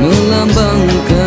melambangkan